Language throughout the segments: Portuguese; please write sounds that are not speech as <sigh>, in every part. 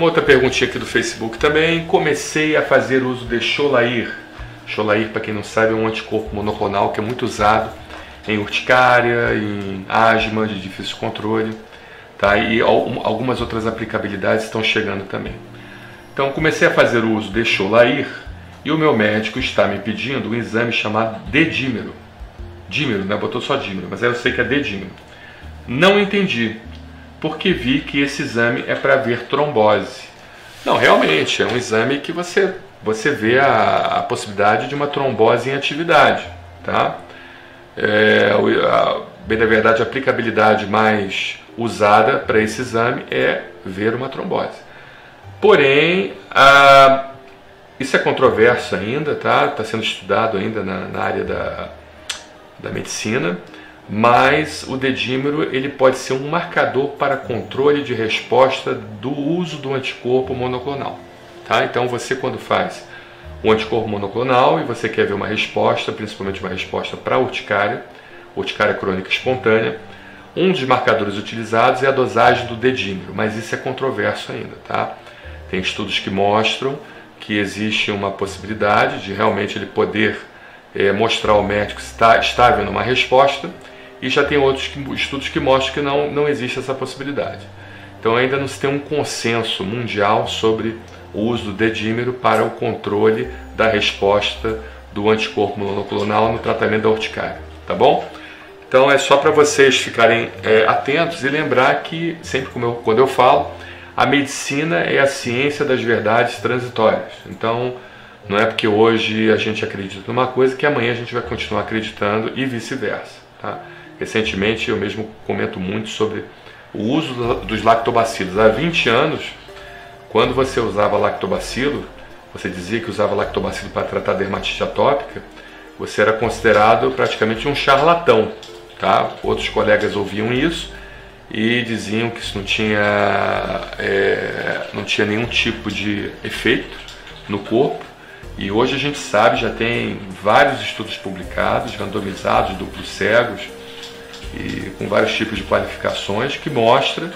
uma outra perguntinha aqui do Facebook também. Comecei a fazer uso de Cholair. Cholair, para quem não sabe, é um anticorpo monoclonal que é muito usado em urticária, em asma de difícil controle, tá? E algumas outras aplicabilidades estão chegando também. Então comecei a fazer uso de Cholair e o meu médico está me pedindo um exame chamado dedímero. Dímero, né? Botou só dímero, mas aí eu sei que é dedímero. Não entendi, porque vi que esse exame é para ver trombose. Não, realmente, é um exame que você, você vê a, a possibilidade de uma trombose em atividade, tá? É, a, bem na verdade, a aplicabilidade mais usada para esse exame é ver uma trombose. Porém, a, isso é controverso ainda, tá? Está sendo estudado ainda na, na área da, da medicina, mas o dedímero ele pode ser um marcador para controle de resposta do uso do anticorpo monoclonal, tá? Então você quando faz um anticorpo monoclonal e você quer ver uma resposta, principalmente uma resposta para urticária, urticária crônica espontânea, um dos marcadores utilizados é a dosagem do dedímero, mas isso é controverso ainda, tá? Tem estudos que mostram que existe uma possibilidade de realmente ele poder é, mostrar ao médico se está, está havendo uma resposta, e já tem outros que, estudos que mostram que não, não existe essa possibilidade. Então ainda não se tem um consenso mundial sobre o uso do dedímero para o controle da resposta do anticorpo monoclonal no tratamento da urticária, tá bom? Então é só para vocês ficarem é, atentos e lembrar que sempre eu, quando eu falo, a medicina é a ciência das verdades transitórias. Então não é porque hoje a gente acredita numa coisa que amanhã a gente vai continuar acreditando e vice-versa. Tá? Recentemente eu mesmo comento muito sobre o uso dos lactobacilos. Há 20 anos quando você usava lactobacilo, você dizia que usava lactobacilo para tratar dermatite atópica, você era considerado praticamente um charlatão, tá? Outros colegas ouviam isso e diziam que isso não tinha, é, não tinha nenhum tipo de efeito no corpo. E hoje a gente sabe, já tem vários estudos publicados, randomizados, duplos cegos, e com vários tipos de qualificações, que mostra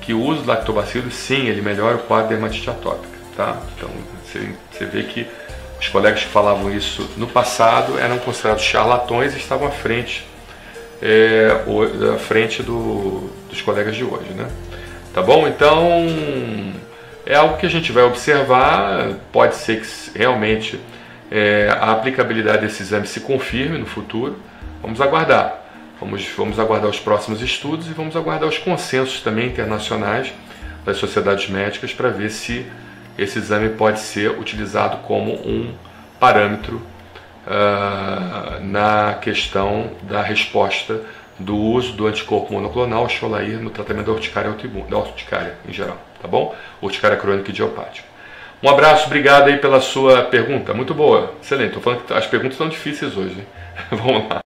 que o uso do lactobacillus, sim, ele melhora o quadro de dermatite atópica, tá? Então, você, você vê que os colegas que falavam isso no passado eram considerados charlatões e estavam à frente, é, à frente do, dos colegas de hoje, né? Tá bom? Então, é algo que a gente vai observar, pode ser que realmente é, a aplicabilidade desse exame se confirme no futuro, vamos aguardar. Vamos, vamos aguardar os próximos estudos e vamos aguardar os consensos também internacionais das sociedades médicas para ver se esse exame pode ser utilizado como um parâmetro uh, na questão da resposta do uso do anticorpo monoclonal Xolair no tratamento da urticária da urticária em geral, tá bom? Urticária crônica idiopática. Um abraço, obrigado aí pela sua pergunta, muito boa, excelente. Estou falando que as perguntas estão difíceis hoje, hein? <laughs> vamos lá.